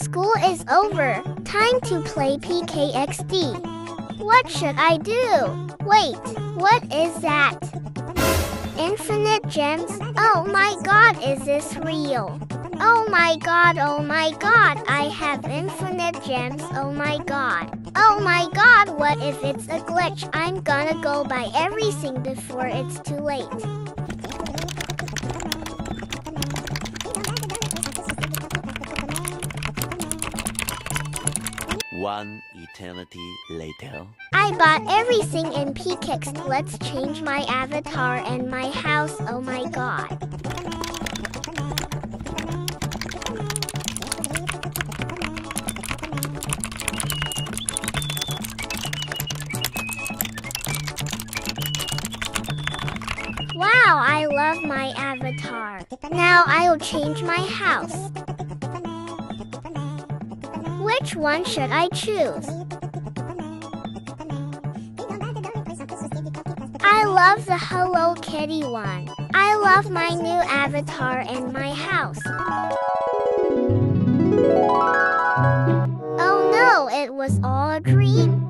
School is over. Time to play PKXD. What should I do? Wait, what is that? Infinite gems? Oh my god, is this real? Oh my god, oh my god, I have infinite gems, oh my god. Oh my god, what if it's a glitch? I'm gonna go buy everything before it's too late. One eternity later. I bought everything in PK XD. Let's change my avatar and my house. Oh my god. Wow, I love my avatar. Now I'll change my house. Which one should I choose? I love the Hello Kitty one. I love my new avatar and my house. Oh no, it was all a dream.